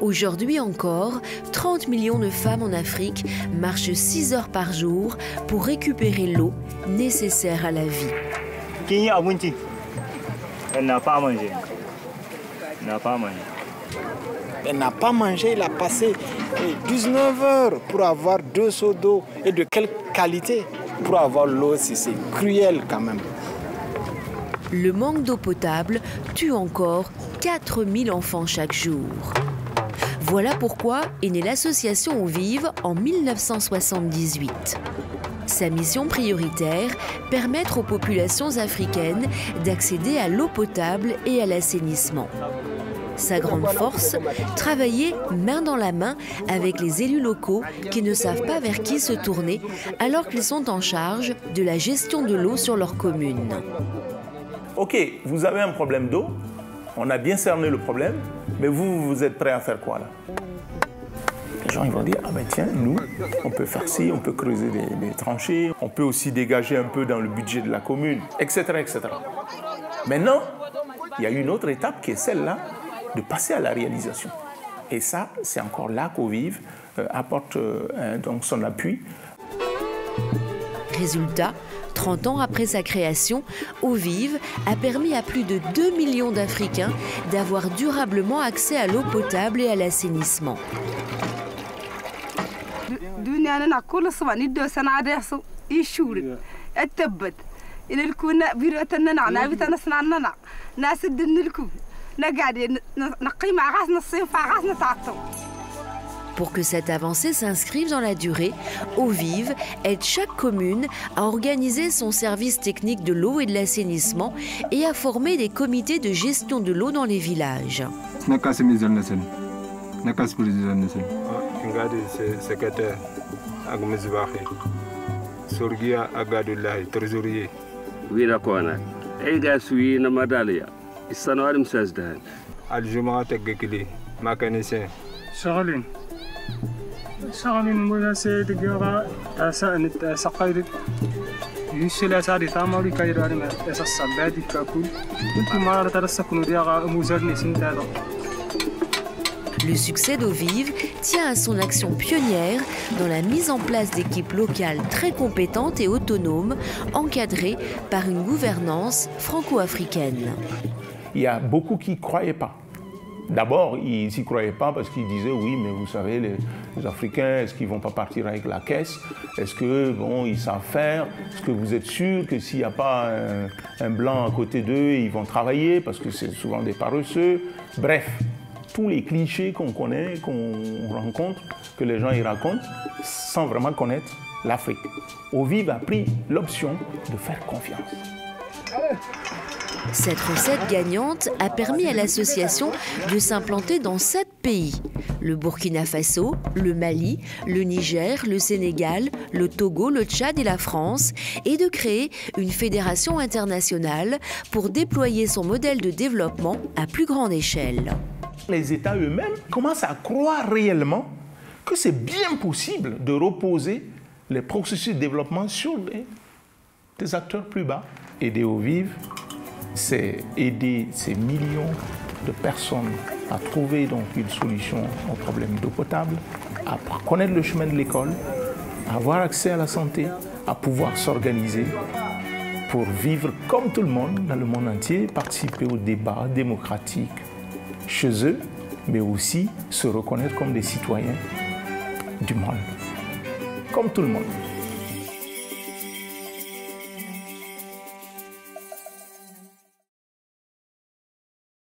Aujourd'hui encore, 30 millions de femmes en Afrique marchent 6 heures par jour pour récupérer l'eau nécessaire à la vie. Elle n'a pas mangé. Elle n'a pas mangé. Elle n'a pas mangé, il a passé 19 heures pour avoir deux seaux d'eau. Et de quelle qualité Pour avoir l'eau, c'est cruel quand même. Le manque d'eau potable tue encore 4000 enfants chaque jour. Voilà pourquoi est née l'association Eau Vive en 1978. Sa mission prioritaire, permettre aux populations africaines d'accéder à l'eau potable et à l'assainissement. Sa grande force, travailler main dans la main avec les élus locaux qui ne savent pas vers qui se tourner alors qu'ils sont en charge de la gestion de l'eau sur leur commune. Ok, vous avez un problème d'eau, on a bien cerné le problème, mais vous, vous êtes prêt à faire quoi là? Les gens ils vont dire, ah ben tiens, nous, on peut faire ci, on peut creuser des, tranchées, on peut aussi dégager un peu dans le budget de la commune, etc. etc. Maintenant, il y a une autre étape qui est celle-là de passer à la réalisation. Et ça, c'est encore là qu'au Vive euh, apporte euh, donc son appui. Résultat, 30 ans après sa création, Eau Vive a permis à plus de 2 millions d'Africains d'avoir durablement accès à l'eau potable et à l'assainissement. Pour que cette avancée s'inscrive dans la durée, Eau Vive aide chaque commune à organiser son service technique de l'eau et de l'assainissement et à former des comités de gestion de l'eau dans les villages. mécanicien le succès d'eau vive tient à son action pionnière dans la mise en place d'équipes locales très compétentes et autonomes, encadrées par une gouvernance franco-africaine. Il y a beaucoup qui ne croyaient pas. D'abord, ils n'y croyaient pas parce qu'ils disaient oui, mais vous savez, les, Africains, est-ce qu'ils vont pas partir avec la caisse? Est-ce que bon, savent faire? Est-ce que vous êtes sûr que s'il n'y a pas un, blanc à côté d'eux, ils vont travailler parce que c'est souvent des paresseux? Bref, tous les clichés qu'on connaît, qu'on rencontre, que les gens y racontent, sans vraiment connaître l'Afrique. Ovive a pris l'option de faire confiance. Cette recette gagnante a permis à l'association de s'implanter dans sept pays le Burkina Faso, le Mali, le Niger, le Sénégal, le Togo, le Tchad et la France, et de créer une fédération internationale pour déployer son modèle de développement à plus grande échelle. Les États eux-mêmes commencent à croire réellement que c'est bien possible de reposer les processus de développement sur des, acteurs plus bas. Aider au vivre, c'est aider ces millions de personnes à trouver donc une solution au problème d'eau potable, à connaître le chemin de l'école, à avoir accès à la santé, à pouvoir s'organiser pour vivre comme tout le monde dans le monde entier, participer au débat démocratique chez eux, mais aussi se reconnaître comme des citoyens du monde, comme tout le monde.